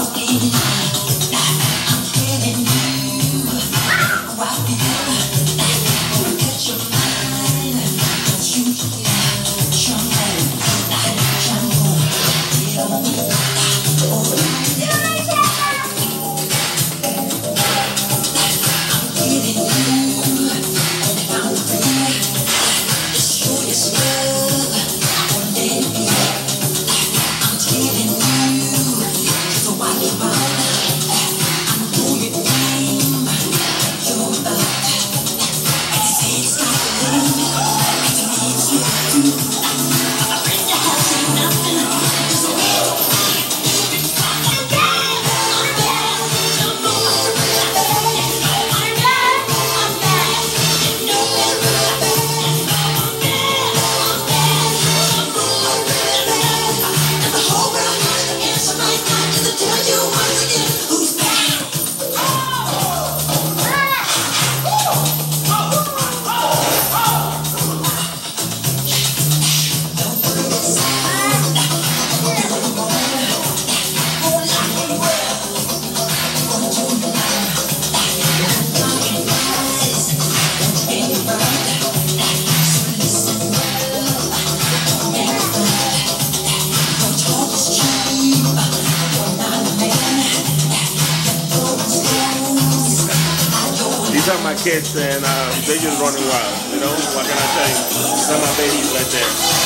walking. These are my kids, and uh, they're just running wild. You know, what can I tell you? These are my babies right there.